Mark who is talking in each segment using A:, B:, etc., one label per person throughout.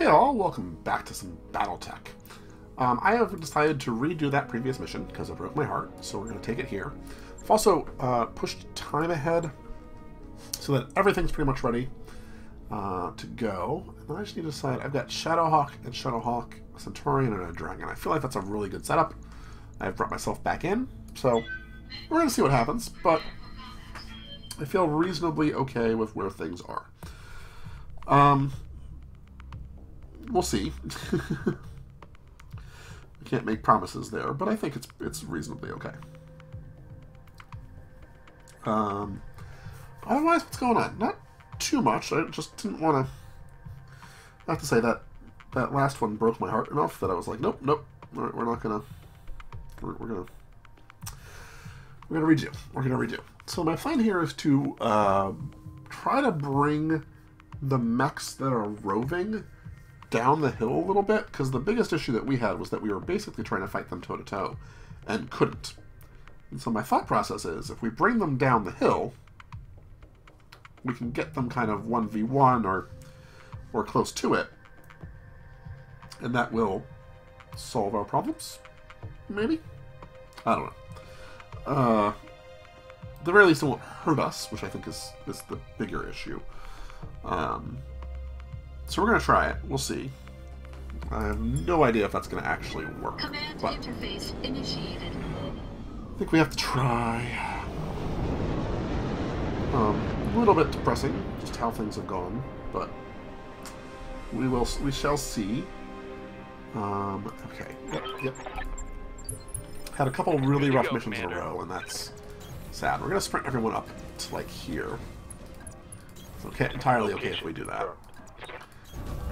A: Hey all, welcome back to some Battletech. Um, I have decided to redo that previous mission because it broke my heart, so we're going to take it here. I've also uh, pushed time ahead so that everything's pretty much ready uh, to go. And I just need to decide, I've got Shadowhawk and Shadowhawk, a Centurion, and a Dragon. I feel like that's a really good setup. I've brought myself back in, so we're going to see what happens, but I feel reasonably okay with where things are. Um, we'll see. I can't make promises there, but I think it's it's reasonably okay. Um, otherwise, what's going on? Not too much. I just didn't want to. Have to say that that last one broke my heart enough that I was like, nope, nope, we're, we're not gonna. We're, we're gonna. We're gonna redo. We're gonna redo. So my plan here is to uh, try to bring the mechs that are roving down the hill a little bit, because the biggest issue that we had was that we were basically trying to fight them toe to toe and couldn't. And so my thought process is if we bring them down the hill, we can get them kind of 1v1 or or close to it. And that will solve our problems. Maybe? I don't know. Uh, the very least, it won't hurt us, which I think is, is the bigger issue. Um, so we're going to try it. We'll see. I have no idea if that's going to actually work.
B: Command
A: but
B: interface initiated.
A: I think we have to try. Um, a little bit depressing, just how things have gone, but we will. We shall see. Um, okay. Yep. Yep. Had a couple really rough
C: go,
A: missions in a row, and that's sad. We're gonna sprint everyone up to like here. It's okay, entirely okay if we do that.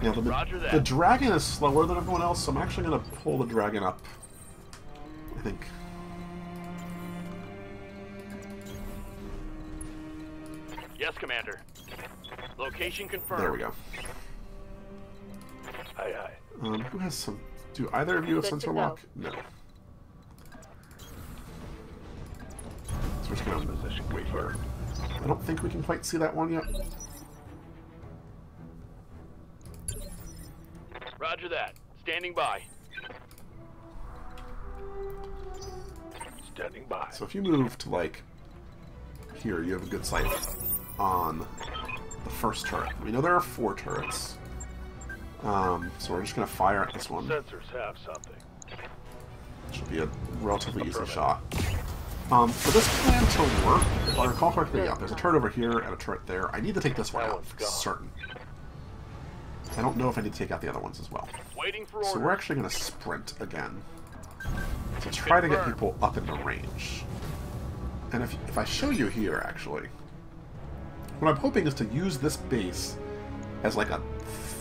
A: Yeah, the,
C: Roger that.
A: the dragon is slower than everyone else, so I'm actually gonna pull the dragon up. I think.
C: Yes, Commander. Location confirmed.
A: There we go.
C: Aye, aye.
A: Um, who has some? Do either of you have sensor lock? No. So we're just gonna
C: Position
A: wait here.
C: confirmed.
A: I don't think we can quite see that one yet.
C: Roger that. Standing by. Standing by.
A: So if you move to like here, you have a good sight on the first turret. We know there are four turrets. Um, so we're just gonna fire at this one.
C: Sensors have something.
A: Should be a relatively easy shot. Um, for this plan to work, if I recall correctly, yeah, there's a turret over here and a turret there. I need to take this one out for certain. I don't know if I need to take out the other ones as well.
C: Waiting for
A: So we're actually going to sprint again to try to get people up into range. And if, if I show you here, actually, what I'm hoping is to use this base as like a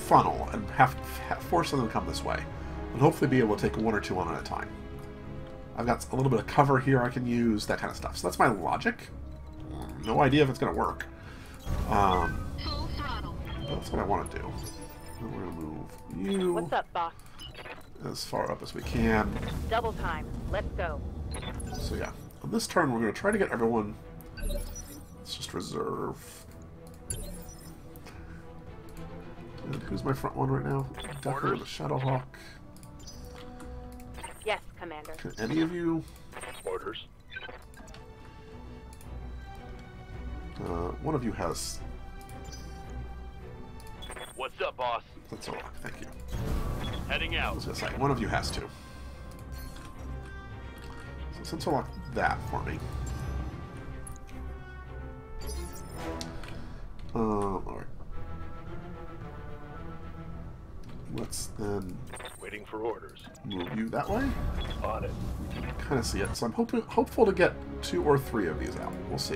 A: funnel and have, have force them to come this way, and hopefully be able to take one or two on at a time. I've got a little bit of cover here I can use, that kind of stuff. So that's my logic. No idea if it's going to work. Um, that's what I want to do. And we're going to move you
D: What's up, boss?
A: as far up as we can.
D: Double time. Let's go.
A: So yeah, on this turn we're going to try to get everyone. Let's just reserve. And who's my front one right now? Definitely the
C: Orders?
A: Shadowhawk.
D: Yes, Commander.
A: Can any of you?
C: Orders.
A: Uh, one of you has.
C: What's up, boss?
A: That's a lock. Thank you.
C: Heading
A: I
C: out.
A: was gonna say one of you has to. So since I lock that for me. Um, alright. Let's then
C: Waiting for orders.
A: move you that way.
C: On it.
A: Kind of see it. So I'm hoping, hopeful to get two or three of these out. We'll see.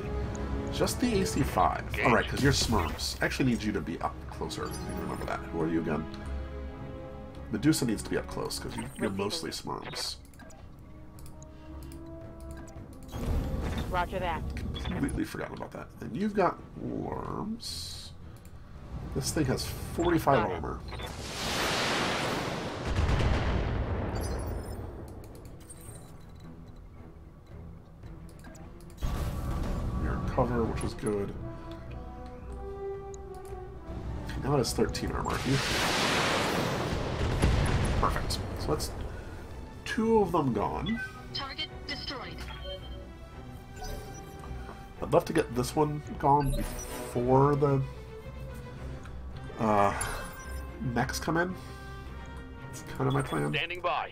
A: Just the AC5. Alright, because you're Smurfs. I actually need you to be up closer. You remember that. Who are you again? Medusa needs to be up close, because you, you're mostly Smurfs.
D: Roger that.
A: Completely forgotten about that. And you've got worms. This thing has 45
D: Got it.
A: armor. Which is good. Now it has 13 armor. You- Perfect. So that's two of them gone.
B: Target destroyed.
A: I'd love to get this one gone before the uh, mechs come in. It's kind of my plan.
C: Standing by.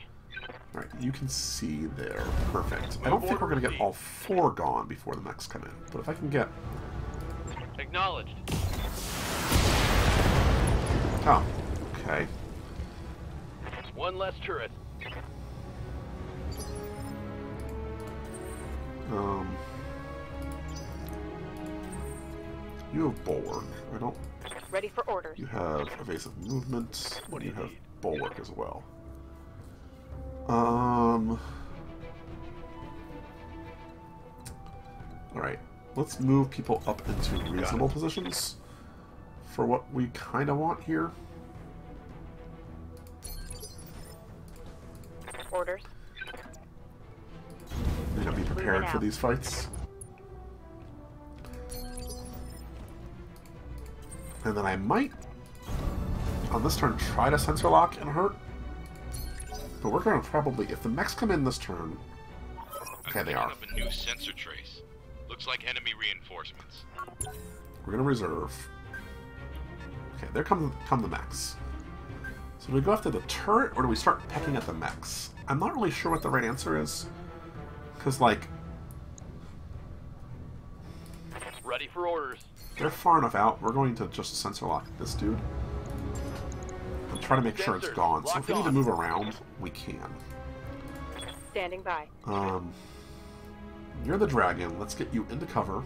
A: Alright, you can see there. Perfect. I don't think we're going to get all four gone before the mechs come in. But if I can get...
C: Acknowledged.
A: Oh, okay.
C: One less turret.
A: Um, you have Bulwark. I don't...
D: Ready for orders.
A: You have evasive movement.
C: What do
A: you
C: you
A: have
C: need?
A: Bulwark as well. Um... Alright, let's move people up into reasonable positions for what we kind of want here.
D: Orders.
A: They gotta be prepared for these fights. And then I might, on this turn, try to sensor lock and hurt. But we're gonna probably, if the mechs come in this turn, okay, they are.
E: up a new sensor trace. Looks like enemy reinforcements.
A: We're gonna reserve. Okay, there come come the mechs. So do we go after the turret or do we start pecking at the mechs? I'm not really sure what the right answer is. Cause like
C: Ready for orders.
A: they're far enough out, we're going to just sensor lock this dude. And try to make sure it's gone. So if we need to move around, we can.
D: Standing by.
A: Um you're the dragon. Let's get you into cover.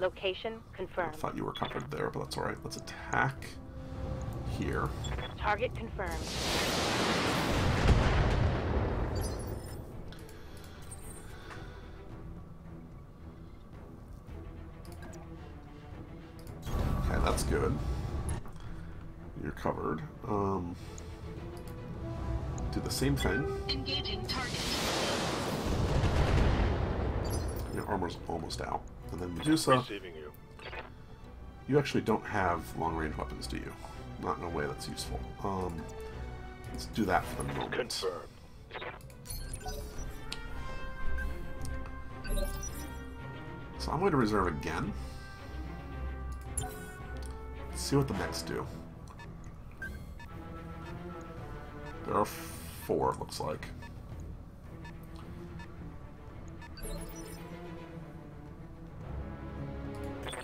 D: Location
A: I
D: confirmed.
A: thought you were covered there, but that's alright. Let's attack here.
D: Target confirmed.
A: Covered. Um, do the same thing.
B: Engaging target.
A: Your armor's almost out. And then Medusa,
C: Receiving you.
A: you actually don't have long-range weapons, do you? Not in a way that's useful. Um, let's do that for the moment.
C: Confirmed.
A: So I'm going to reserve again. Let's see what the next do. There are four, it looks like.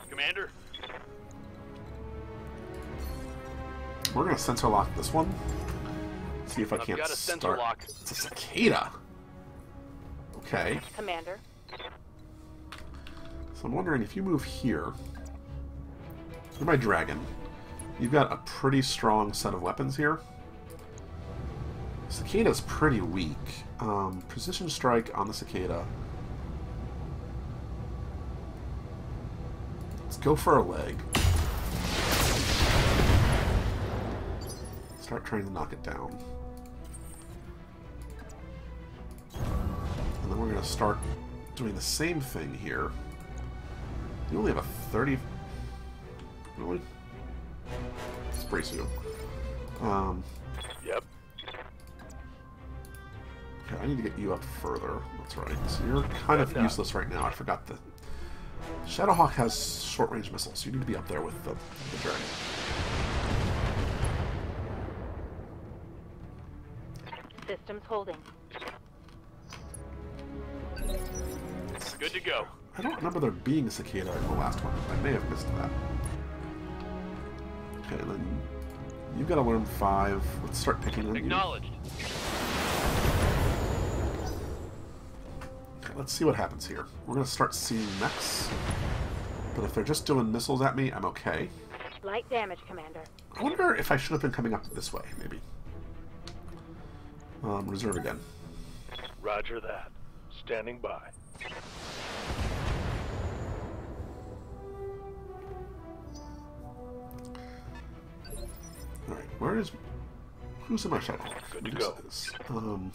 C: Commander,
A: We're going to sensor lock this one. See if I
C: I've
A: can't
C: got a sensor
A: start.
C: lock.
A: It's a cicada. Okay,
D: Commander.
A: so I'm wondering if you move here. You're my dragon. You've got a pretty strong set of weapons here. Cicada's pretty weak. Um, precision strike on the cicada. Let's go for a leg. Start trying to knock it down. And then we're going to start doing the same thing here. You only have a 30... Really? Let's brace you. Um, okay, I need to get you up further. That's right. So you're kind of useless right now. I forgot the... Shadowhawk has short-range missiles, so you need to be up there with the, the dragon.
D: Systems holding.
C: Good to go.
A: I don't remember there being a cicada in the last one. I may have missed that. Okay, then you've got to LRM five. Let's start picking on you.
C: Acknowledged.
A: Let's see what happens here. We're going to start seeing mechs. But if they're just doing missiles at me, I'm okay.
D: Light damage, Commander.
A: I wonder if I should have been coming up this way, maybe. Um, reserve again.
C: Roger that. Standing by.
A: Alright, where is... Who's in my shadow?
C: Good to go.
A: is. Um...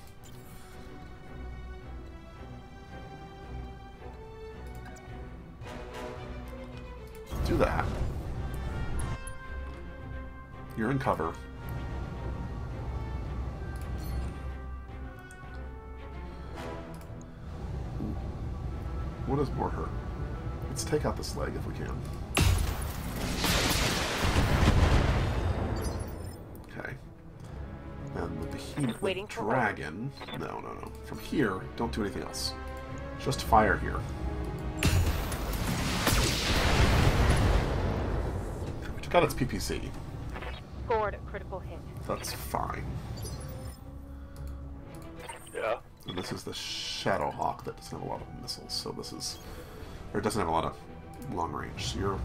A: do that. You're in cover. What does more hurt? Let's take out this leg if we can. Okay. And the behemoth
D: waiting
A: dragon. No, no, no. From here, don't do anything else. Just fire here. We took out its PPC.
D: Scored a critical hit.
A: That's fine.
C: Yeah?
A: And this is the Shadowhawk that doesn't have a lot of missiles, so this is... Or it doesn't have a lot of long range, so you're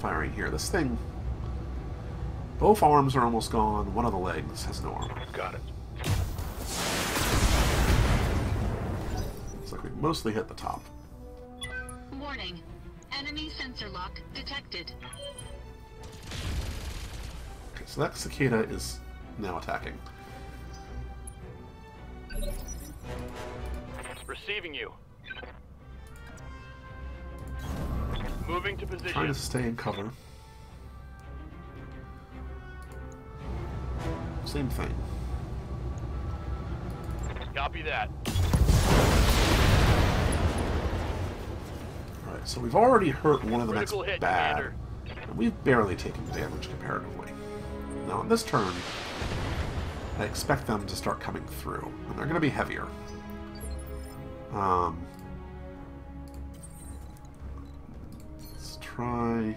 A: firing here. This thing... Both arms are almost gone, one of the legs has no armor.
C: Got it.
A: Looks like we mostly hit the top.
B: Warning. Enemy sensor lock detected.
A: So that cicada is now attacking.
C: Receiving you. Moving to position.
A: Trying to stay in cover. Same thing.
C: Copy that.
A: Alright, so we've already hurt one of the
C: Critical
A: next
C: hit,
A: bad.
C: Commander.
A: And we've barely taken damage comparatively. Now, on this turn, I expect them to start coming through, and they're going to be heavier. Um, let's try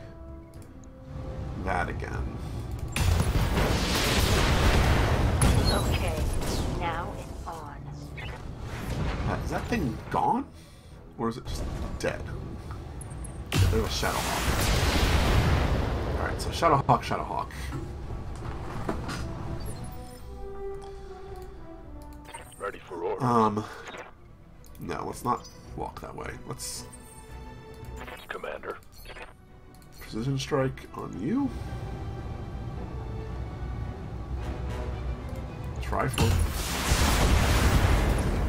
A: that again.
D: Okay, now it's on.
A: Uh, is that thing gone? Or is it just dead? There was Shadowhawk. Alright, so Shadowhawk, Shadowhawk.
C: Ready for order.
A: Um, no, let's not walk that way. Let's
C: Commander.
A: precision strike on you. Try for.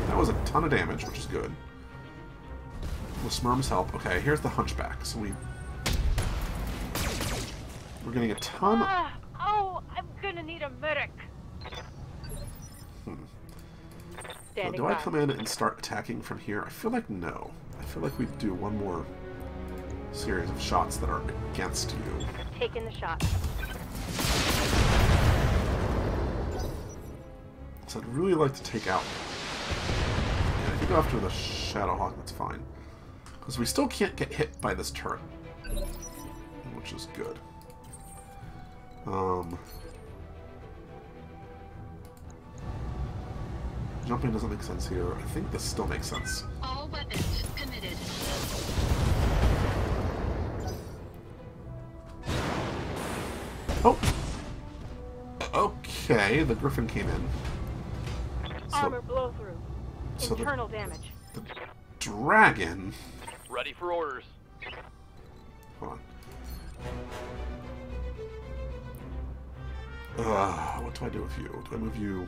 A: That was a ton of damage, which is good. With Smurm's help. Okay, here's the Hunchback. So we we're getting a ton.
D: Ah, oh, I'm gonna need a medic.
A: Do I come in and start attacking from here? I feel like no. I feel like we do one more series of shots that are against you.
D: Taking the shot.
A: So I'd really like to take out. Yeah, if you go after the Shadowhawk, that's fine. Because we still can't get hit by this turret. Which is good. Um, jumping doesn't make sense here. I think this still makes sense.
B: All weapons committed.
A: Oh! Okay, the Griffin came in.
D: Armor
A: So
D: blow through.
A: so the-
D: Internal damage.
A: the dragon.
C: Ready for orders.
A: Hold on. Uh, what do I do with you? Do I move you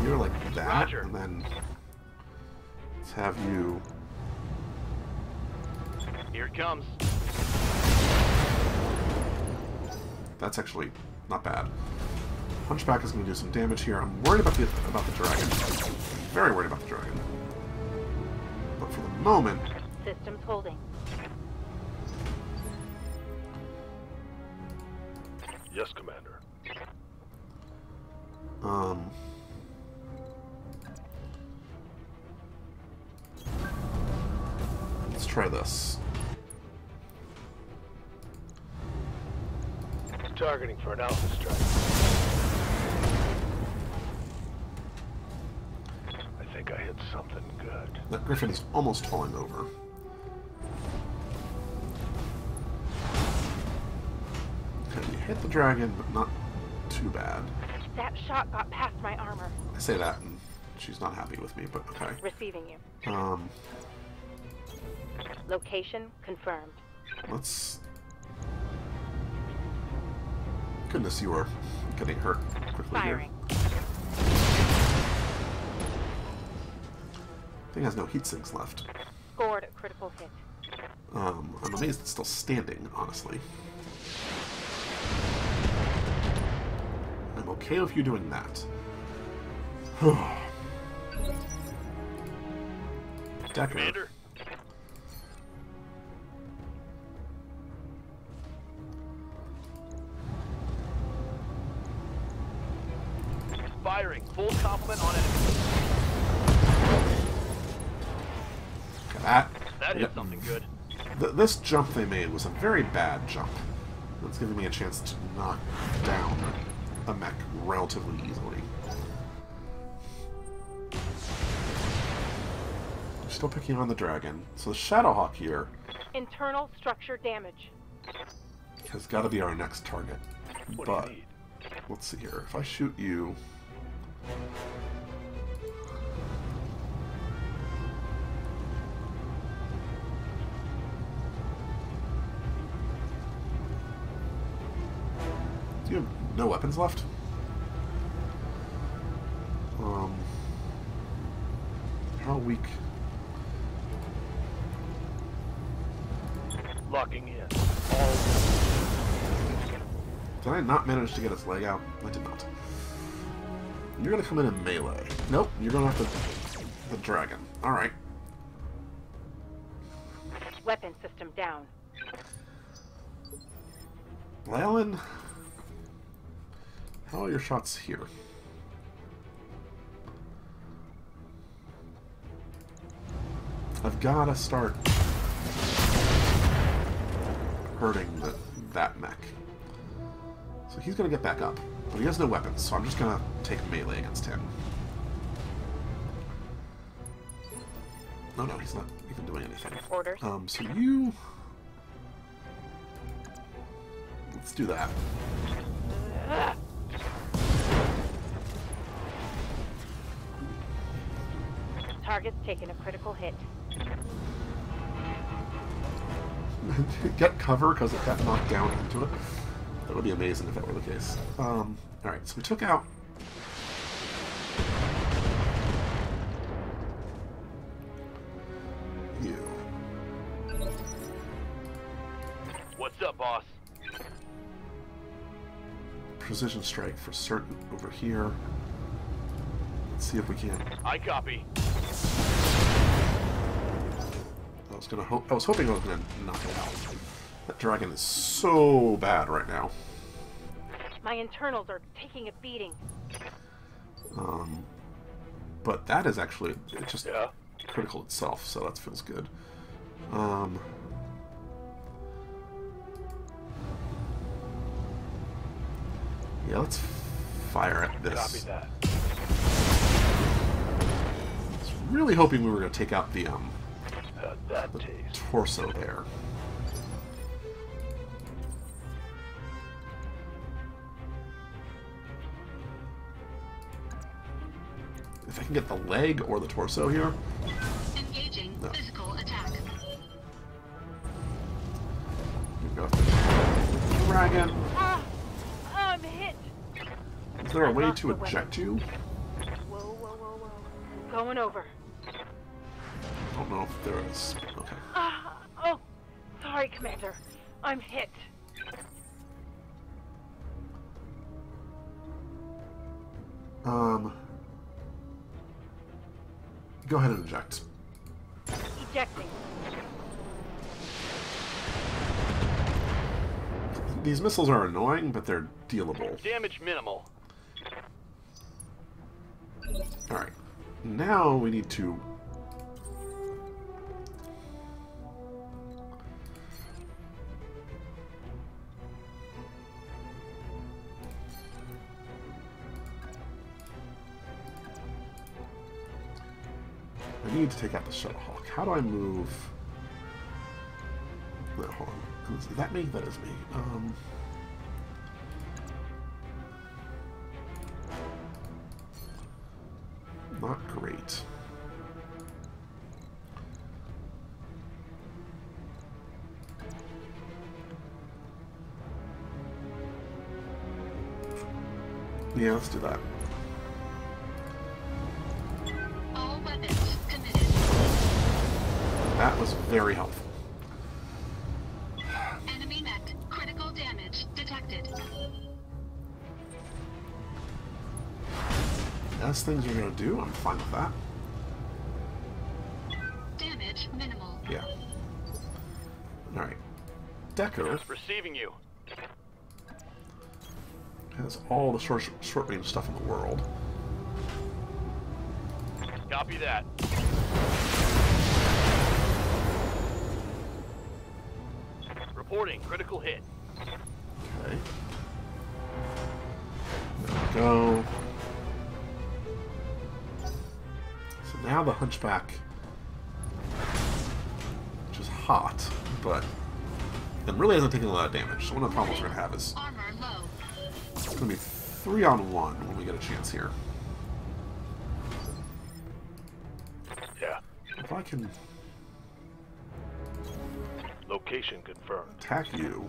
A: here like that?
C: Roger.
A: And then let's have you.
C: Here it comes.
A: That's actually not bad. Hunchback is going to do some damage here. I'm worried about the about the dragon. Very worried about the dragon. But for the moment,
D: Systems holding.
C: Yes, Commander. An alpha strike. I think I hit something good.
A: That griffin is almost falling over. Okay, you hit the dragon, but not too bad.
D: That shot got past my armor.
A: I say that, and she's not happy with me, but okay.
D: Receiving you.
A: Um,
D: Location confirmed.
A: let's. Goodness, you are getting hurt quickly
D: Firing.
A: here. Thing has no heat sinks left.
D: Scored a critical hit.
A: Um, I'm amazed it's still standing, honestly. I'm okay with you doing that. Decker.
C: Commander? Full complement on enemy.
A: That.
C: That is
A: Yep.
C: something good.
A: Th- this jump they made was a very bad jump. That's giving me a chance to knock down a mech relatively easily. Still picking on the dragon. So the Shadowhawk here
D: Internal structure damage.
A: has got to be our next target.
C: What
A: but
C: do you need?
A: let's see here. If I shoot you, do you have no weapons left? Um, how weak?
C: Locking in. All
A: Did I not manage to get its leg out? I did not. You're gonna come in in melee. Nope, you're gonna have to... The dragon. Alright.
D: Weapon system down.
A: Lyellin, how are your shots here? I've gotta start hurting the, that mech. So he's gonna get back up, but he has no weapons, so I'm just gonna take melee against him. No, no, he's not even doing anything.
D: Orders.
A: Um, so you... Let's do that.
D: Target's taken a critical hit.
A: Get cover because it got knocked down into it. That would be amazing if that were the case. Um, Alright, so we took out... You.
C: What's up, boss?
A: Precision strike for certain over here. Let's see if we can.
C: I copy.
A: I was gonna hope. I was hoping I was gonna knock it out. That dragon is so bad right now.
D: My internals are taking a beating.
A: Um, but that is actually it's just
C: Yeah?
A: critical itself, so that feels good. Um, yeah, let's fire at
C: Copy
A: this.
C: that.
A: I was really hoping we were gonna take out the um
C: How'd that
A: the
C: taste?
A: torso there. If I can get the leg or the torso here,
B: Engaging
A: No.
B: physical attack.
A: we go. Dragon.
D: Ah! I'm hit!
A: Is there a
D: I
A: way to
D: the weapon.
A: eject you?
D: Whoa, whoa, whoa, whoa. Going over.
A: I don't know if there is. Okay.
D: Ah! Oh! Sorry, Commander. I'm hit.
A: Um. Go ahead and eject.
D: Ejecting.
A: These missiles are annoying, but they're dealable.
C: Damage minimal.
A: Alright. Now we need to. Need to take out the Shadowhawk. How do I move? No, hold on. Is that me? That is me. Um. Not great. Yeah, let's do that. That was very helpful.
B: Enemy. Critical damage detected.
A: That's things you're going to do. I'm fine with that.
B: Damage minimal. Yeah. All right.
A: Decker.
C: Just receiving you.
A: Has all the short short range stuff in the world.
C: Copy that. Reporting critical hit.
A: Okay. There we go. So now the Hunchback, which is hot, but it really hasn't taken a lot of damage. So one of the problems we're gonna have is it's gonna be three on one when we get a chance here.
C: Yeah.
A: If I can
C: Location confirmed.
A: attack you.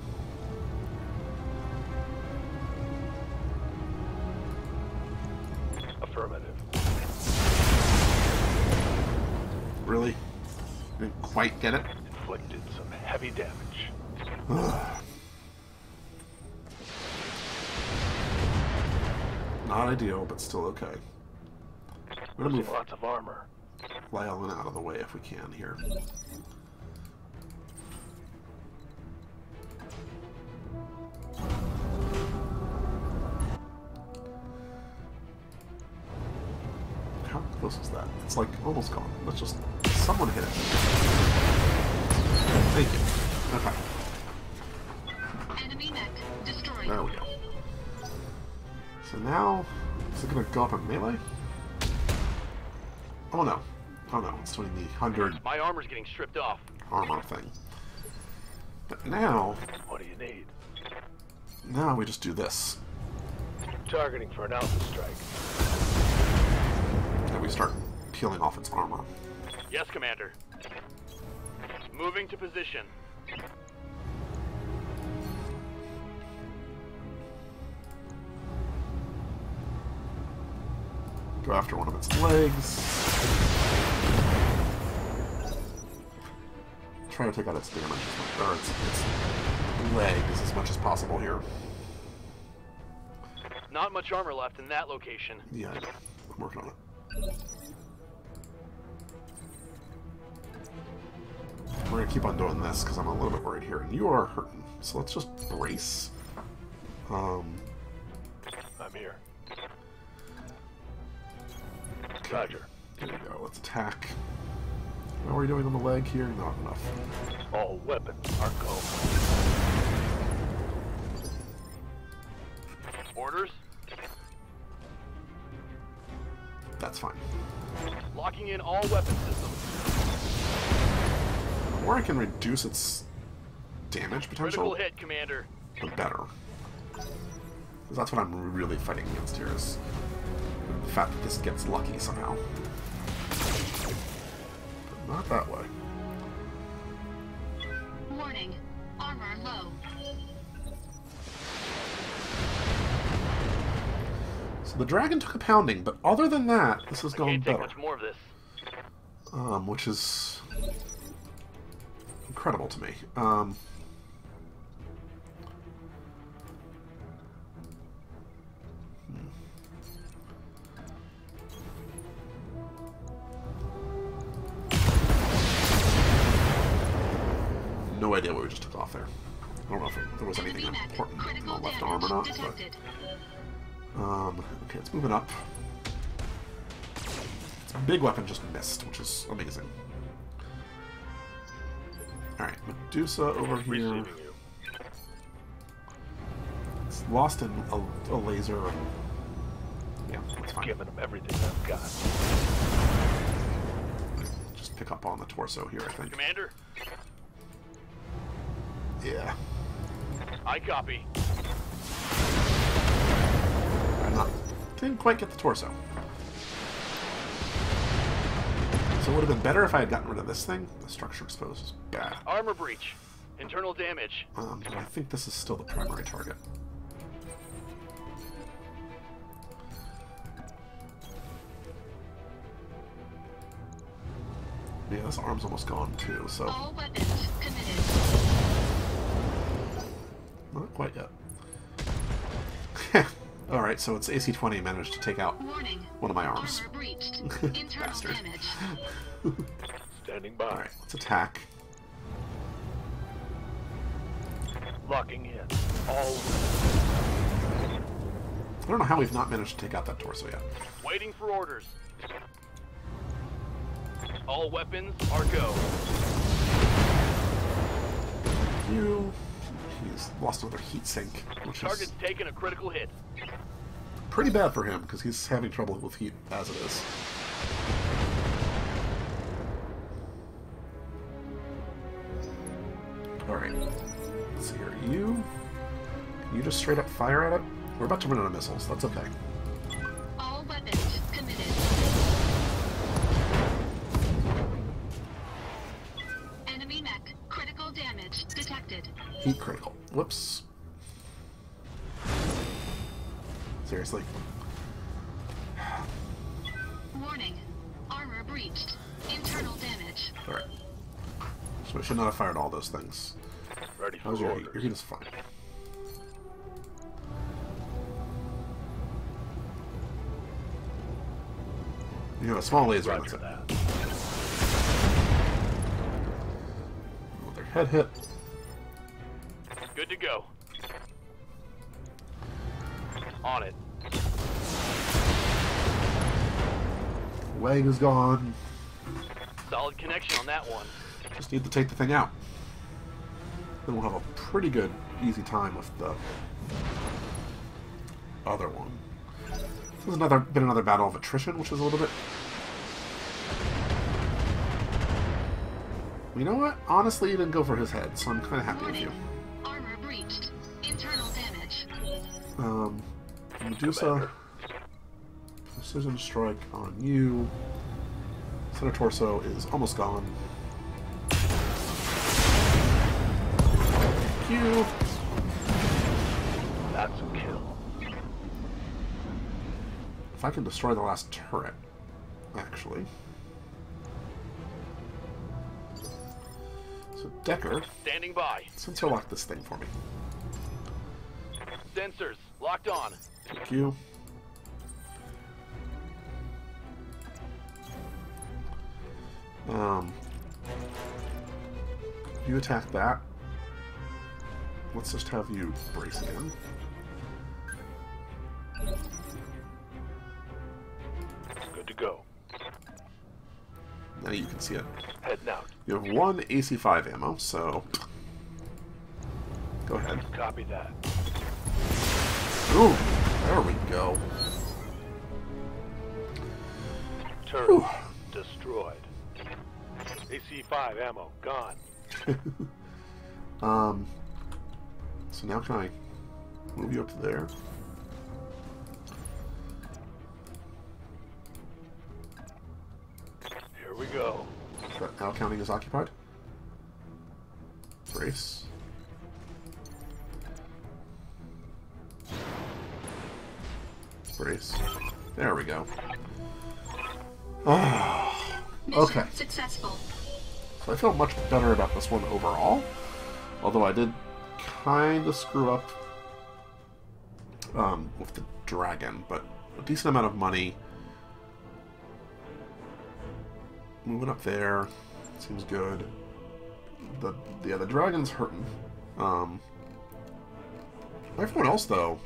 C: Affirmative.
A: Really? Didn't quite get it?
C: Inflicted some heavy damage.
A: Not ideal, but still okay. We're gonna move
C: lots of armor.
A: Lyellin out of the way if we can here. Like almost gone. Let's just someone hit it. Thank you. Okay.
B: Enemy mech destroyed.
A: There we go. So now, is it going to go up in melee? Oh no. Oh no, it's doing the 100
C: My armor's getting stripped off.
A: armor thing. But now,
C: What do you need?
A: now we just do this.
C: Targeting for an alpha strike.
A: And we start peeling off its armor.
C: Yes, Commander. Moving to position.
A: Go after one of its legs. Try to take out its damage, or its, its legs as much as possible here.
C: Not much armor left in that location.
A: Yeah, I'm working on it. We're gonna keep on doing this because I'm a little bit worried here, and you are hurting. So let's just brace. Um,
C: I'm here.
A: okay.
C: Roger.
A: There we go. Let's attack. How are we doing on the leg here? Not enough.
C: All weapons are go. Orders?
A: That's fine.
C: Locking in all weapon systems.
A: The more I can reduce its damage potential,
C: hit, Commander.
A: the better. 'Cause that's what I'm really fighting against here is the fact that this gets lucky somehow. But not that way.
B: Warning. Armor low.
A: So the dragon took a pounding, but other than that, this is going
C: Can't take
A: better.
C: much more of this.
A: Um, which is incredible to me. Um, hmm. no idea what we just took off there. I don't know if it, there was anything important in the left arm or not. But, um, okay, it's moving up. Its big weapon just missed, which is amazing. Alright, Medusa over here. It's lost in a, a laser. Yeah, it's fine.
C: Giving them everything I've got.
A: Just pick up on the torso here, I think.
C: Commander,
A: Yeah.
C: I copy.
A: I'm not. Didn't quite get the torso. So it would have been better if I had gotten rid of this thing. The structure exposed is bad.
C: Armor breach. Internal damage.
A: Um, but I think this is still the primary target. Yeah, this arm's almost gone too, so
B: All weapons committed.
A: not quite yet. Alright, so it's AC-20 managed to take out
B: Warning.
A: one of my arms.
B: Armor
A: Bastard.
C: Standing by.
A: Alright, let's attack.
C: Locking in. All
A: I don't know how we've not managed to take out that torso yet.
C: waiting for orders. All weapons are go.
A: You. He's lost another heat sink, which
C: Target's
A: is
C: taking a critical hit.
A: pretty bad for him because he's having trouble with heat as it is. Alright. Let's see here. You. Can you just straight up fire at it? We're about to run out of missiles. That's okay. Whoops. Seriously.
B: Warning. Armor breached. Internal damage.
A: Alright. So I should not have fired all those things.
C: Ready for
A: How's your heat?
C: orders.
A: Your heat is fine. You have a small laser.
C: Roger
A: That's it.
C: that.
A: Another head hit.
C: Good to go. On it.
A: Leg is gone.
C: Solid connection on that one.
A: Just need to take the thing out. Then we'll have a pretty good, easy time with the other one. This has another been another battle of attrition, which is a little bit. You know what? Honestly, you didn't go for his head, so I'm kind of happy with you. Um, Medusa, precision strike on you. Center torso is almost gone. Thank you.
C: That's a kill.
A: If I can destroy the last turret, actually. So Decker,
C: Standing by.
A: since you'll lock this thing for me.
C: Sensors locked on.
A: Thank you. Um, you attack that. Let's just have you brace again.
C: Good to go.
A: Now you can see it.
C: Heading out.
A: You have one AC5 ammo, so go ahead.
C: Copy that.
A: Ooh, there we go.
C: Turret
A: Whew.
C: destroyed. AC-5 ammo gone.
A: Um, so now can I move you up to there?
C: Here we go.
A: But now counting is occupied. Brace. Brace. There we go.
B: Mission
A: Okay.
B: successful.
A: so I feel much better about this one overall. Although I did kind of screw up um, with the dragon, but a decent amount of money. Moving up there seems good. The yeah, the dragon's hurting. Um, everyone else though.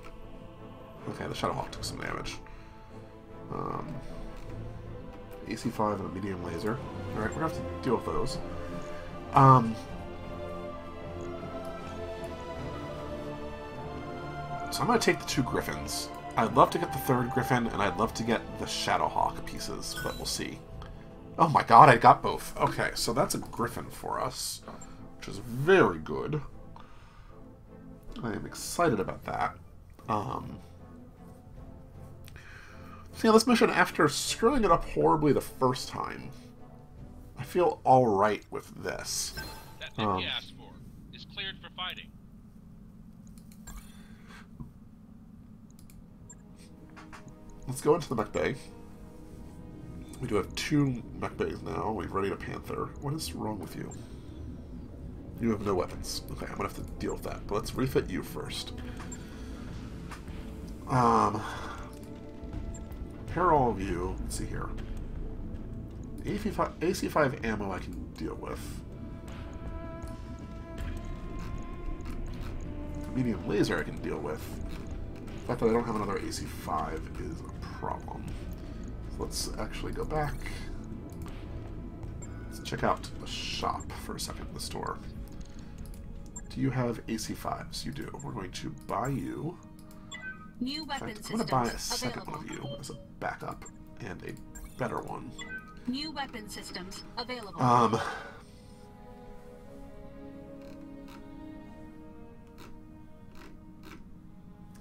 A: Okay, the Shadowhawk took some damage. Um, AC5 and a medium laser. Alright, we're gonna have to deal with those. Um, so I'm gonna take the two Griffins. I'd love to get the third Griffin, and I'd love to get the Shadowhawk pieces, but we'll see. Oh my god, I got both. Okay, so that's a Griffin for us, which is very good. I am excited about that. Um, so yeah, this mission, after screwing it up horribly the first time, I feel alright with this.
E: That thing
A: Um.
E: he asked for is cleared for fighting.
A: Let's go into the mech bay. We do have two mech bays now. We've ready to Panther. What is wrong with you? You have no weapons. Okay, I'm gonna have to deal with that. But let's refit you first. Um, of you. Let's see here. AC5, AC5 ammo I can deal with. medium laser I can deal with. The fact that I don't have another AC5 is a problem. So let's actually go back. Let's check out the shop for a second, the store. Do you have AC5s? You do. We're going to buy you.
B: New weapon
A: fact, I'm going to buy a second
B: available.
A: one of you as a backup and a better one.
B: New weapon systems available.
A: Um.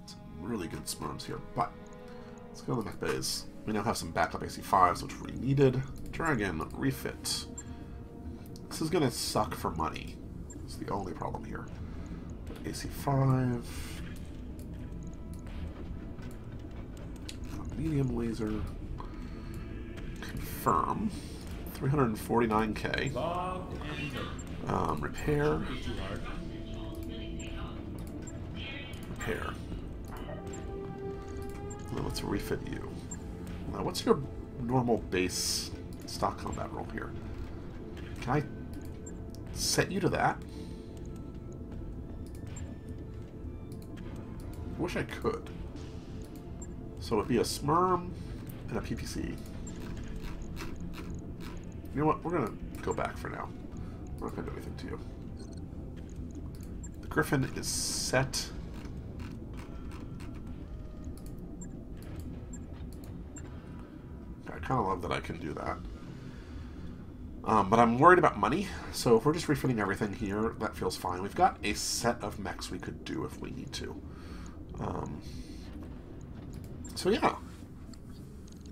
A: Some really good SRMs here, but let's go to the mech bays. We now have some backup AC5s, which we needed. Dragon, refit. This is gonna suck for money. It's the only problem here. AC5. Medium laser. Confirm. 349k. Um, repair. Repair. Well, let's refit you. Now, what's your normal base stock combat roll here? Can I set you to that? Wish I could. So it'd be a SRM and a PPC. You know what? We're gonna go back for now. We're not gonna do anything to you. The Griffin is set. I kind of love that I can do that. Um, but I'm worried about money, so if we're just refitting everything here, that feels fine. We've got a set of mechs we could do if we need to. Um, so yeah,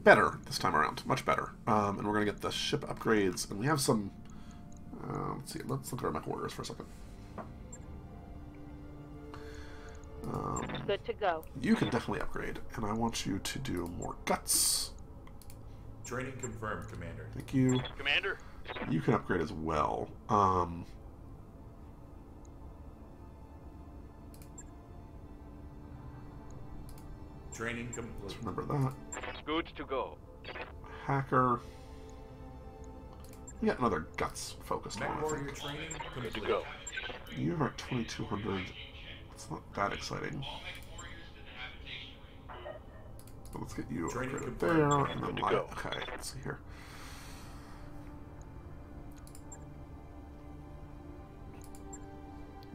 A: better this time around, much better. Um, and we're gonna get the ship upgrades, and we have some. Uh, let's see. Let's look at our mech orders for a second. Um,
D: Good to go.
A: you can definitely upgrade, and I want you to do more guts.
F: Training confirmed, Commander.
A: Thank you.
C: Commander,
A: You can upgrade as well. Um,
F: Training complete.
A: let's remember that.
C: good to go.
A: Hacker. We got another guts focused one.
F: Mech
A: I
F: warrior
A: think.
F: training
C: Good to go.
A: You are at 2200. It's not that exciting. But let's get you
F: Training
A: upgraded
F: confirmed.
A: there, and then
C: Good
A: light. Okay, let's see here.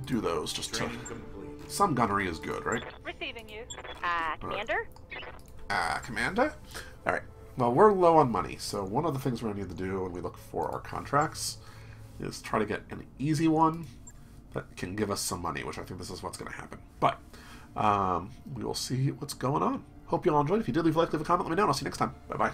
A: Do those just to. Some gunnery is good, right?
D: Receiving you. Uh, Commander?
A: Ah, Commander? Alright. Well, we're low on money, so one of the things we're going to need to do when we look for our contracts is try to get an easy one that can give us some money, which I think this is what's going to happen. But um, we will see what's going on. Hope you all enjoyed. If you did, leave a like, leave a comment, let me know, and I'll see you next time. Bye bye.